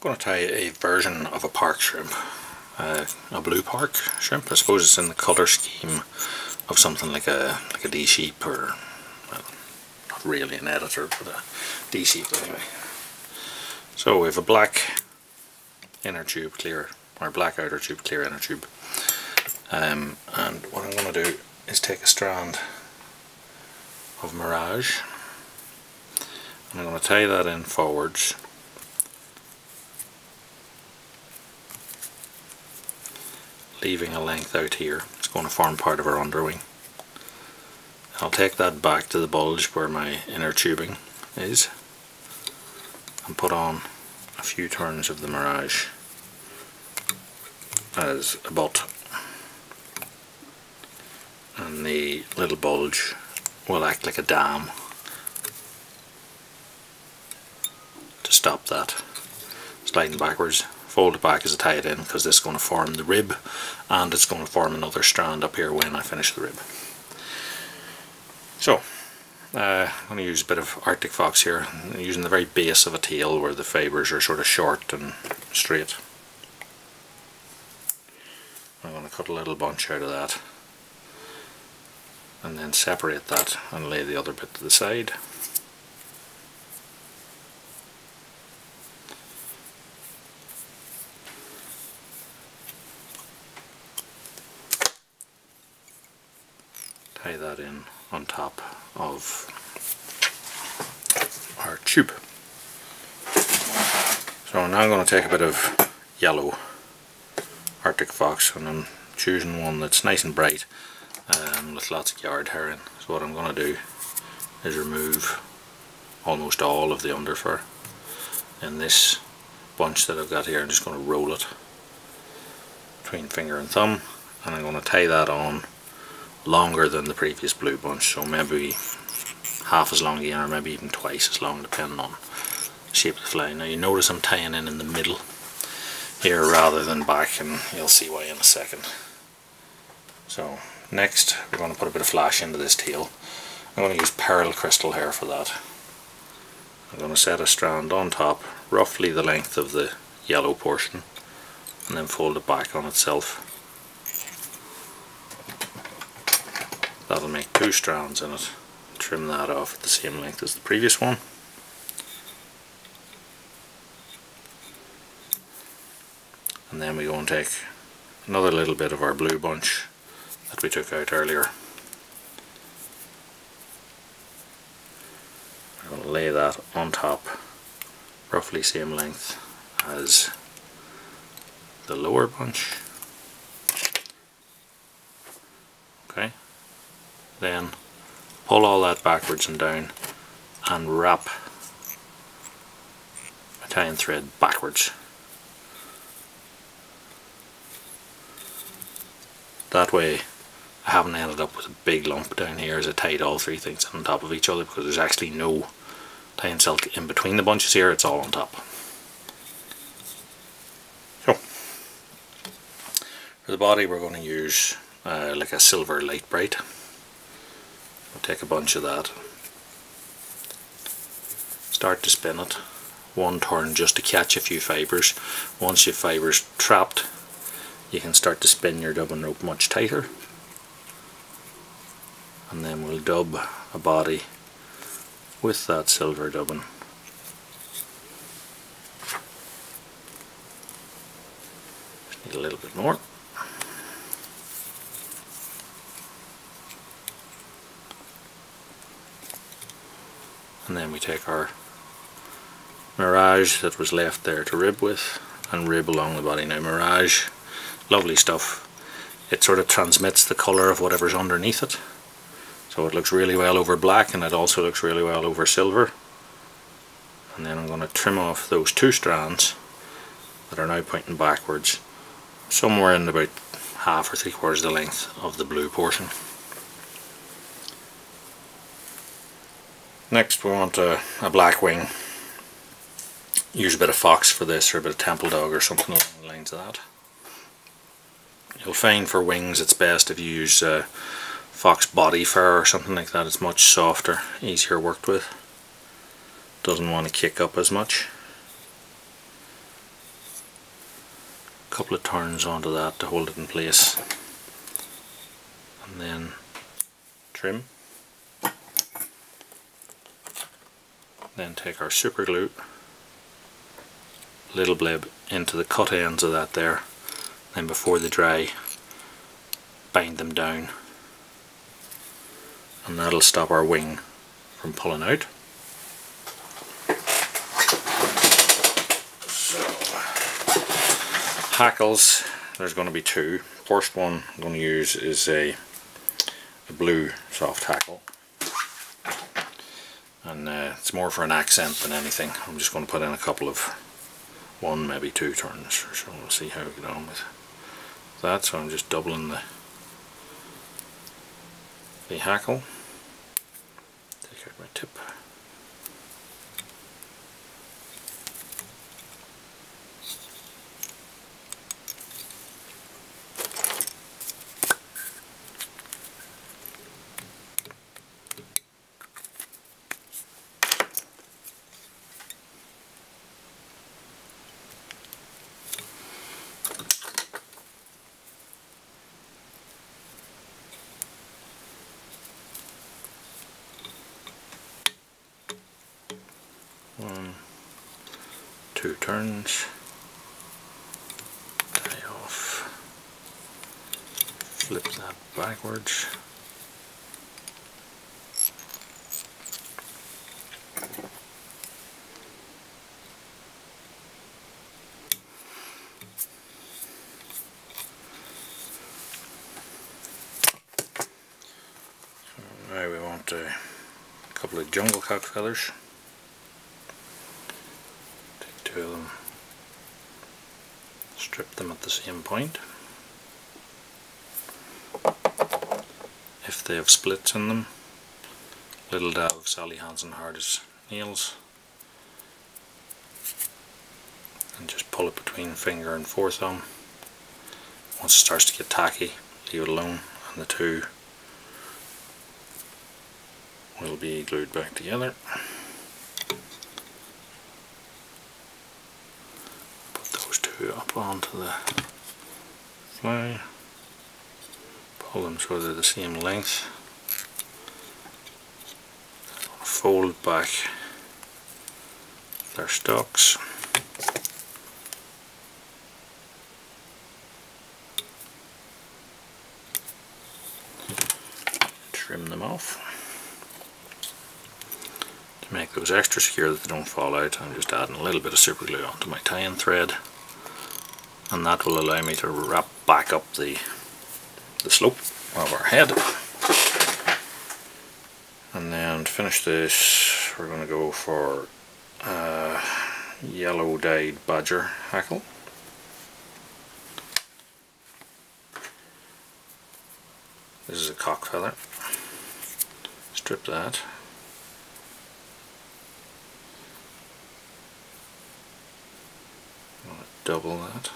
going to try a version of a park shrimp, uh, a blue park shrimp. I suppose it's in the colour scheme of something like a like a D sheep or well, not really an editor, but a D sheep anyway. So we have a black inner tube clear, or black outer tube clear inner tube, um, and what I'm going to do is take a strand of Mirage. I'm going to tie that in forwards leaving a length out here. It's going to form part of our underwing. I'll take that back to the bulge where my inner tubing is and put on a few turns of the Mirage as a butt and the little bulge will act like a dam to stop that sliding backwards fold it back as I tie it in because this is going to form the rib and it's going to form another strand up here when I finish the rib. So, uh, I'm going to use a bit of Arctic Fox here, I'm using the very base of a tail where the fibres are sort of short and straight. I'm going to cut a little bunch out of that and then separate that and lay the other bit to the side. That in on top of our tube. So now I'm going to take a bit of yellow Arctic Fox and I'm choosing one that's nice and bright um, with lots of guard hair in. So what I'm going to do is remove almost all of the underfur in this bunch that I've got here I'm just going to roll it between finger and thumb and I'm going to tie that on longer than the previous blue bunch so maybe half as long again or maybe even twice as long depending on the shape of the fly. Now you notice I'm tying in in the middle here rather than back and you'll see why in a second. So next we're going to put a bit of flash into this tail. I'm going to use pearl crystal hair for that. I'm going to set a strand on top roughly the length of the yellow portion and then fold it back on itself that'll make two strands in it. Trim that off at the same length as the previous one. And then we go and take another little bit of our blue bunch that we took out earlier. I'm going to lay that on top roughly same length as the lower bunch then pull all that backwards and down and wrap a tying thread backwards. That way I haven't ended up with a big lump down here as I tied all three things on top of each other because there's actually no tying silk in between the bunches here, it's all on top. So, for the body we're going to use uh, like a silver Lite-Brite Take a bunch of that. Start to spin it. One turn just to catch a few fibres. Once your fibres trapped you can start to spin your dubbing rope much tighter. And then we'll dub a body with that silver dubbing. Just need a little bit more then we take our Mirage that was left there to rib with and rib along the body. Now Mirage, lovely stuff. It sort of transmits the colour of whatever's underneath it. So it looks really well over black and it also looks really well over silver. And then I'm going to trim off those two strands that are now pointing backwards somewhere in about half or three quarters the length of the blue portion. Next we want a, a, black wing. Use a bit of fox for this or a bit of temple dog or something along the lines of that. You'll find for wings it's best if you use uh, fox body fur or something like that. It's much softer, easier worked with. Doesn't want to kick up as much. A couple of turns onto that to hold it in place and then trim then take our super glue little blib into the cut ends of that there then before they dry bind them down. And that'll stop our wing from pulling out. So hackles there's going to be two. First one I'm going to use is a, a blue soft hackle and uh, it's more for an accent than anything. I'm just going to put in a couple of one maybe two turns or so we'll see how we get on with that. So I'm just doubling the the hackle. Take out my tip one, two turns, off, flip that backwards. Now we want a couple of jungle cock feathers. two of them strip them at the same point if they have splits in them little dab of Sally Hansen hardest nails and just pull it between finger and thumb. once it starts to get tacky leave it alone and the two will be glued back together up onto the fly, pull them so they're the same length, fold back their stalks. Trim them off. To make those extra secure that they don't fall out, I'm just adding a little bit of super glue onto my tie-in thread and that will allow me to wrap back up the the slope of our head. And then to finish this we're going to go for a yellow dyed badger hackle. This is a cock feather. Strip that. Double that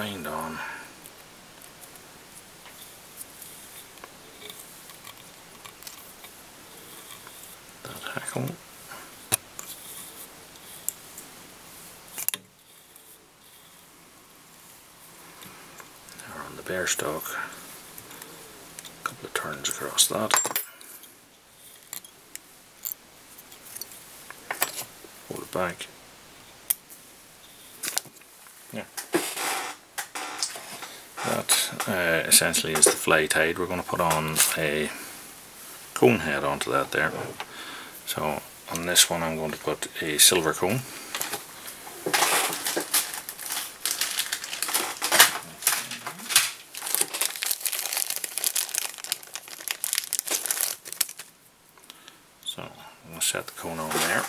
will on. That hackle now on the bare stalk. A couple of turns across that. Hold it back yeah that uh, essentially is the fly tied. We're going to put on a cone head onto that there. So on this one I'm going to put a silver cone. So I'm going to set the cone on there.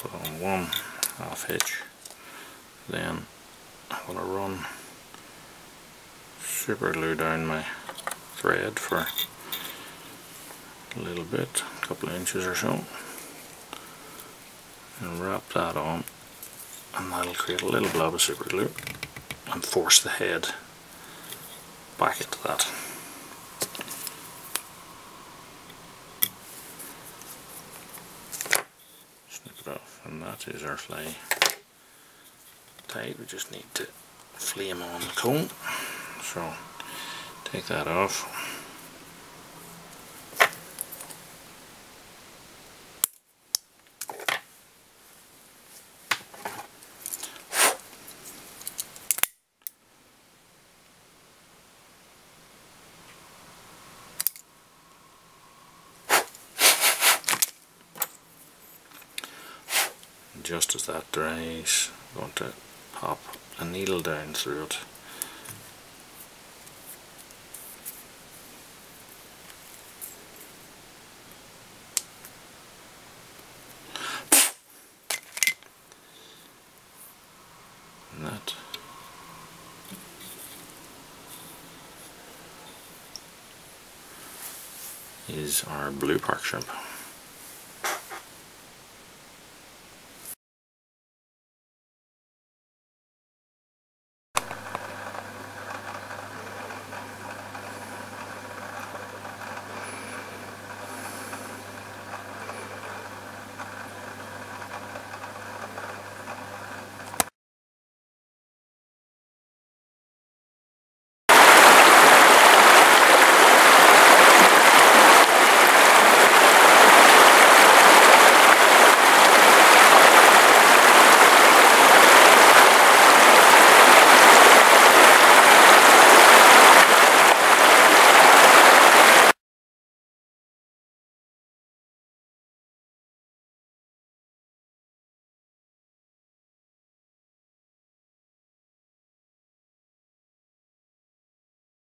Put on one half hitch then I'm going to run super glue down my thread for a little bit, a couple of inches or so and wrap that on and that'll create a little blob of super glue and force the head back into that. Snip it off and that is our fly tight. We just need to flame on the comb. So take that off. just as that dries I'm going to pop a needle down through it. That. Is our blue park shrimp